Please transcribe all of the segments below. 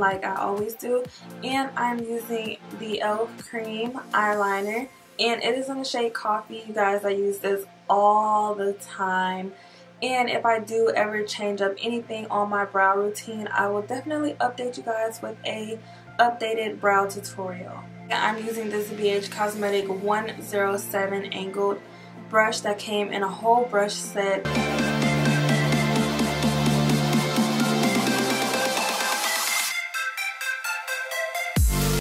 like I always do. And I'm using the e.l.f. Cream Eyeliner. And it is in the shade Coffee. You guys, I use this all the time. And if I do ever change up anything on my brow routine, I will definitely update you guys with a updated brow tutorial. I'm using this BH Cosmetic 107 angled brush that came in a whole brush set.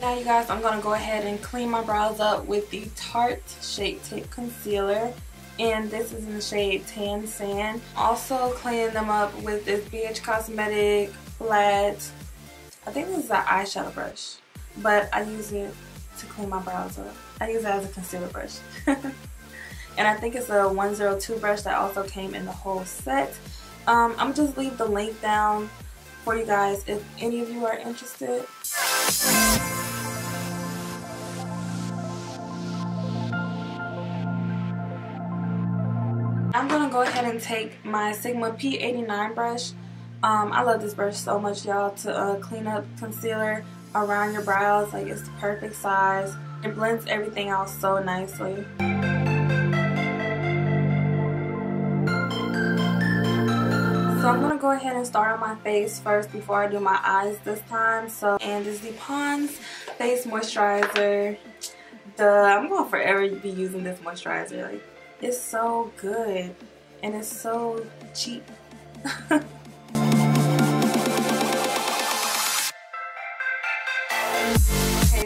Now you guys, I'm to go ahead and clean my brows up with the Tarte Shape Tape Concealer. And this is in the shade Tan Sand. Also cleaning them up with this BH Cosmetic flat, I think this is an eyeshadow brush. But I use it to clean my brows up. I use it as a concealer brush. and I think it's a 102 brush that also came in the whole set. Um, I'm just leave the link down for you guys if any of you are interested. I'm going to go ahead and take my Sigma P89 brush. Um, I love this brush so much, y'all, to uh, clean up concealer around your brows. Like, it's the perfect size. It blends everything out so nicely. So I'm going to go ahead and start on my face first before I do my eyes this time. So, and this is the Pond's Face Moisturizer. Duh, I'm going to forever be using this moisturizer. Like, it's so good and it's so cheap. okay,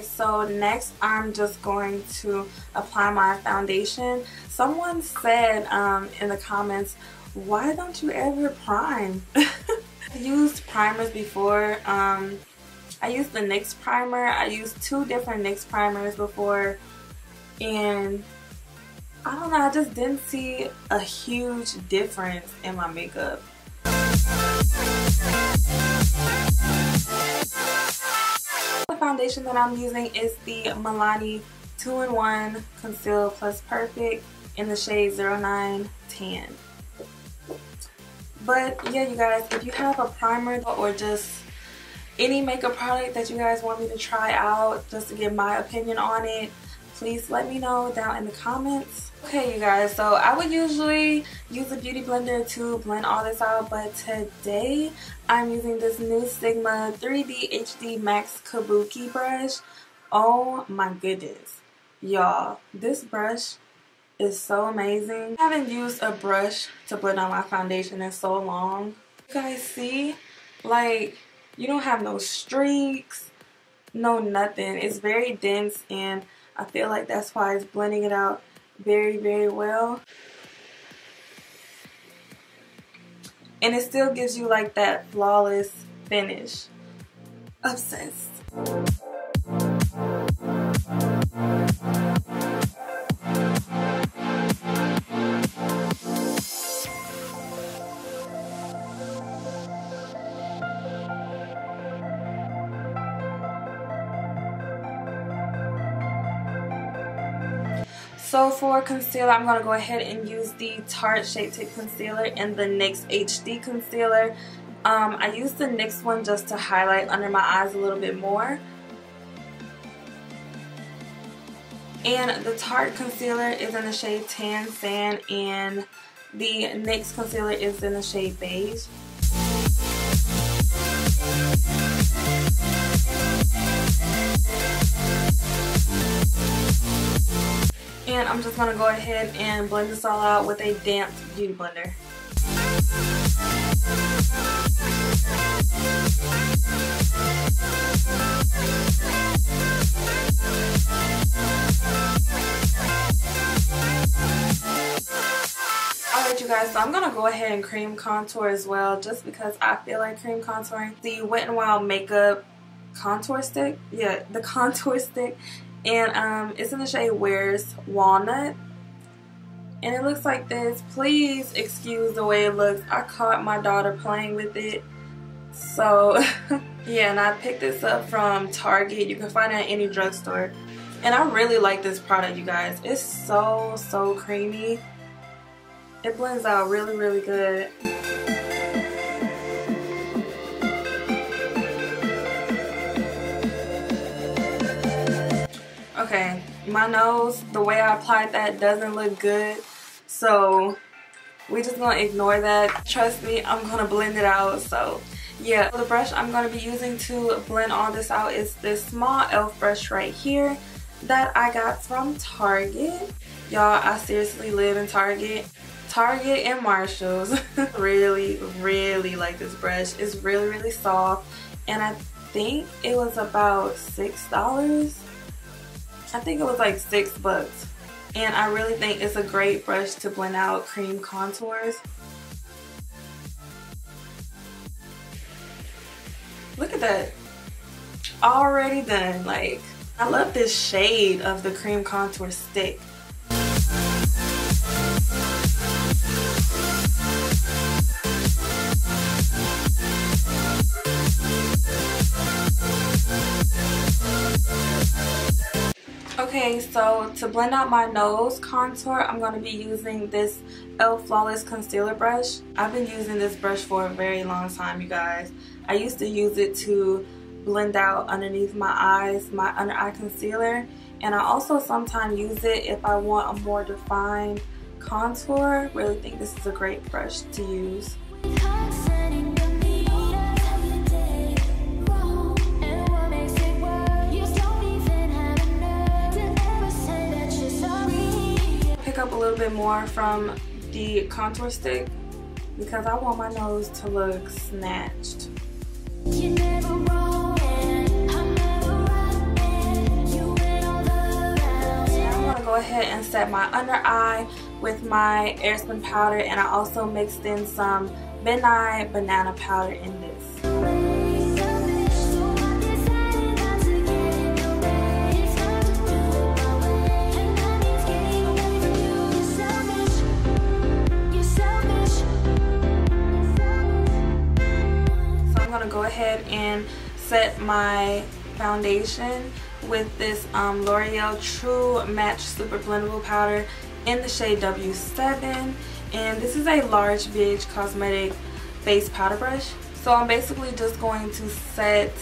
so next I'm just going to apply my foundation. Someone said um, in the comments, why don't you ever prime? I used primers before. Um, I used the NYX primer. I used two different NYX primers before and I don't know, I just didn't see a huge difference in my makeup. The foundation that I'm using is the Milani 2-in-1 Conceal Plus Perfect in the shade 09 Tan. But yeah, you guys, if you have a primer or just any makeup product that you guys want me to try out just to get my opinion on it, please let me know down in the comments. Okay you guys, so I would usually use a beauty blender to blend all this out, but today I'm using this new Sigma 3D HD Max Kabuki brush. Oh my goodness. Y'all, this brush is so amazing. I haven't used a brush to blend out my foundation in so long. You guys see? Like, you don't have no streaks, no nothing. It's very dense and I feel like that's why it's blending it out very, very well. And it still gives you like that flawless finish. Obsessed. So for concealer, I'm going to go ahead and use the Tarte Shape Tape Concealer and the NYX HD Concealer. Um, I used the NYX one just to highlight under my eyes a little bit more. And the Tarte Concealer is in the shade Tan Sand and the NYX Concealer is in the shade Beige. I'm just going to go ahead and blend this all out with a damp beauty blender. Alright you guys, so I'm going to go ahead and cream contour as well just because I feel like cream contouring. The Wet n Wild Makeup contour stick, yeah, the contour stick and um, it's in the shade Where's Walnut. And it looks like this. Please excuse the way it looks. I caught my daughter playing with it. So, yeah, and I picked this up from Target. You can find it at any drugstore. And I really like this product, you guys. It's so, so creamy. It blends out really, really good. Okay, my nose, the way I applied that doesn't look good. So we're just gonna ignore that. Trust me, I'm gonna blend it out. So yeah, the brush I'm gonna be using to blend all this out is this small e.l.f. brush right here that I got from Target. Y'all, I seriously live in Target. Target and Marshalls. really, really like this brush. It's really, really soft. And I think it was about $6. I think it was like 6 bucks. And I really think it's a great brush to blend out cream contours. Look at that. Already done. Like, I love this shade of the cream contour stick. Okay, so to blend out my nose contour, I'm going to be using this e.l.f. Flawless Concealer Brush. I've been using this brush for a very long time, you guys. I used to use it to blend out underneath my eyes, my under eye concealer. And I also sometimes use it if I want a more defined contour. Really think this is a great brush to use. Bit more from the contour stick because I want my nose to look snatched. Now I'm gonna go ahead and set my under eye with my airspun powder and I also mixed in some midnight banana powder in set my foundation with this um, L'Oreal True Match Super Blendable Powder in the shade W7 and this is a large BH Cosmetic base powder brush. So I'm basically just going to set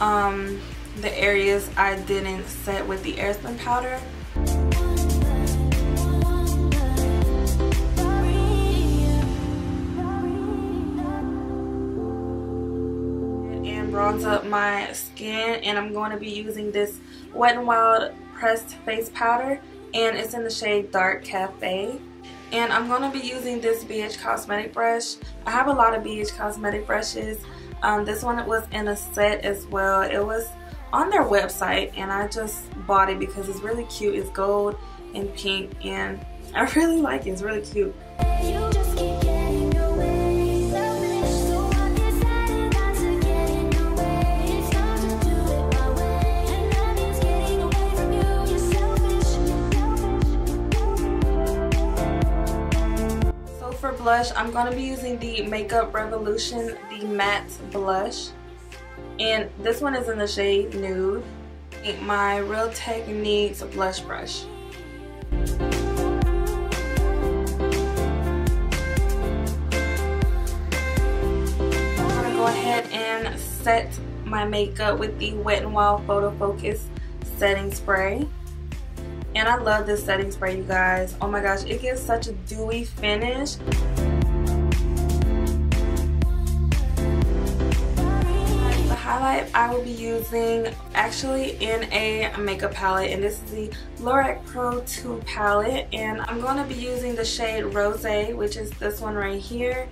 um, the areas I didn't set with the airspun powder bronze up my skin and I'm going to be using this Wet n Wild pressed face powder and it's in the shade Dark Cafe and I'm going to be using this BH Cosmetic brush. I have a lot of BH Cosmetic brushes. Um, this one was in a set as well. It was on their website and I just bought it because it's really cute. It's gold and pink and I really like it. It's really cute. Blush, I'm going to be using the Makeup Revolution, the matte blush. And this one is in the shade Nude. My Real Techniques blush brush. I'm going to go ahead and set my makeup with the Wet n Wild Photo Focus setting spray. And I love this setting spray, you guys. Oh my gosh, it gives such a dewy finish. The highlight I will be using actually in a makeup palette and this is the Lorac Pro 2 palette and I'm going to be using the shade Rose which is this one right here.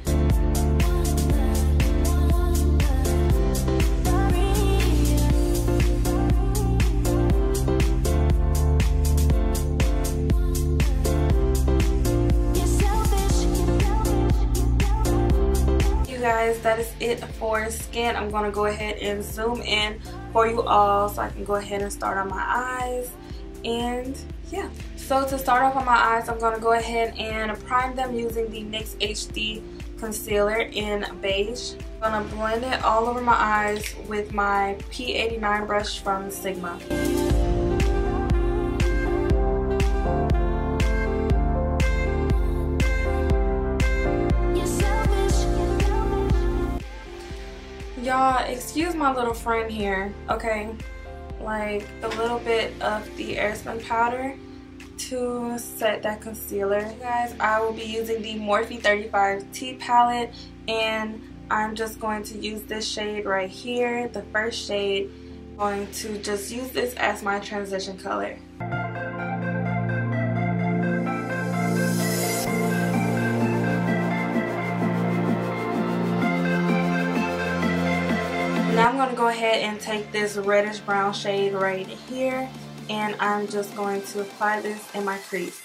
Guys. That is it for skin. I'm to go ahead and zoom in for you all so i can go ahead and start on my eyes. And yeah. So to start off on my eyes i'm to go ahead and prime them using the NYX HD concealer in beige. I'm to blend it all over my eyes with my P89 brush from Sigma Y'all, excuse my little friend here, okay? like a little bit of the Airspun powder to set that concealer. guys, I will be using the Morphe 35T palette and I'm just going to use this shade right here, the first shade. I'm going to just use this as my transition color. Ahead and take this reddish brown shade right here and I'm just going to apply this in my crease.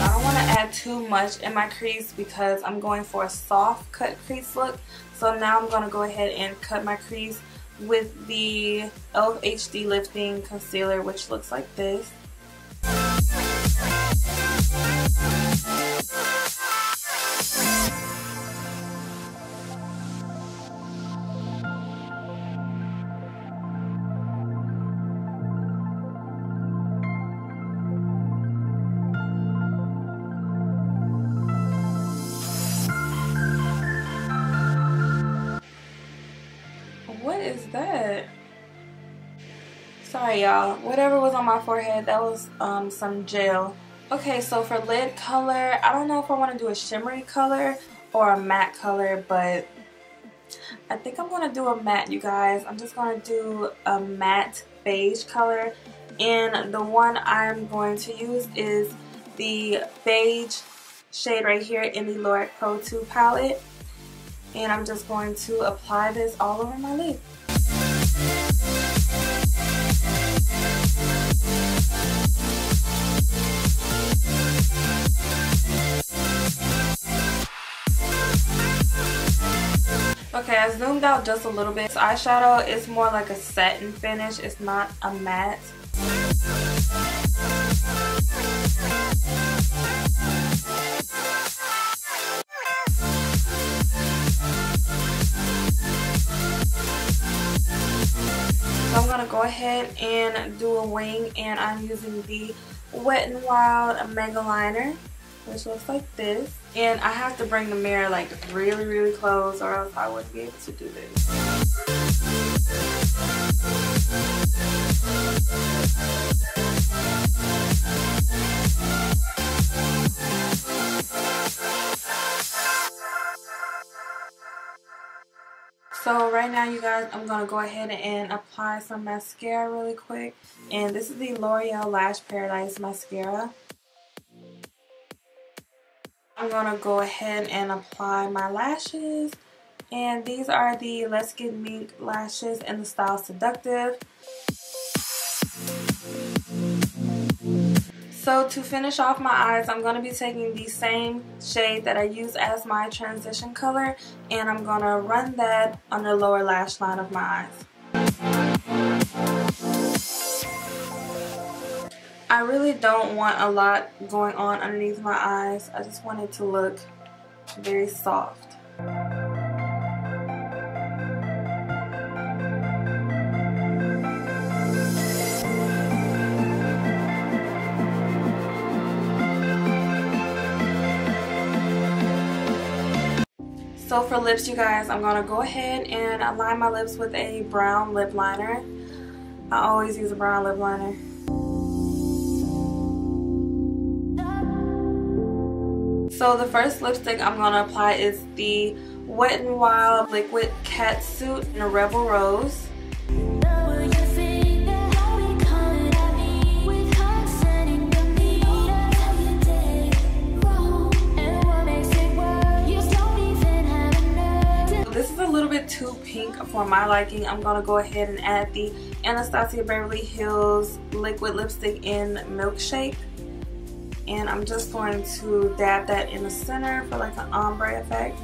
I don't want to add too much in my crease because I'm going for a soft cut crease look. So now I'm going to go ahead and cut my crease with the e.l.f. HD Lifting Concealer which looks like this. Is that? Sorry y'all. Whatever was on my forehead, that was um, some gel. Okay, so for lid color, I don't know if I want to do a shimmery color or a matte color, but I think I'm going to do a matte, you guys. I'm just going to do a matte beige color. And the one I'm going to use is the beige shade right here in the Lorac Pro 2 palette. And I'm just going to apply this all over my lid. Okay, I zoomed out just a little bit. This eyeshadow is more like a satin finish. It's not a matte. Go ahead and do a wing and I'm using the Wet n Wild Mega Liner which looks like this. And I have to bring the mirror like really, really close or else I wouldn't be able to do this. So right now you guys, I'm going to go ahead and apply some mascara really quick. And this is the L'Oreal Lash Paradise Mascara. I'm going to go ahead and apply my lashes. And these are the Let's Get Mink lashes in the style Seductive. So to finish off my eyes, I'm going to be taking the same shade that I use as my transition color. And I'm going to run that on the lower lash line of my eyes. I really don't want a lot going on underneath my eyes. I just want it to look very soft. So for lips, you guys, I'm going to go ahead and align my lips with a brown lip liner. I always use a brown lip liner. So the first lipstick I'm going to apply is the Wet n Wild Liquid Catsuit in a Rebel Rose. Pink for my liking. I'm going to go ahead and add the Anastasia Beverly Hills Liquid Lipstick in Milkshake and I'm just going to dab that in the center for like an ombre effect.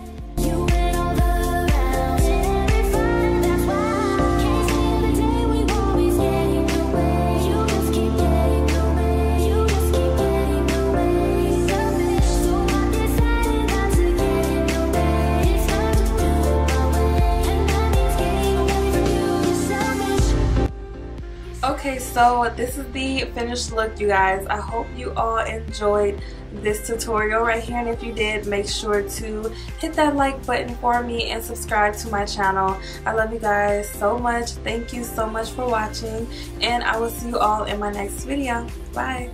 So this is the finished look, you guys. I hope you all enjoyed this tutorial right here. And if you did make sure to hit that like button for me and subscribe to my channel. I love you guys so much. Thank you so much for watching. And I will see you all in my next video. Bye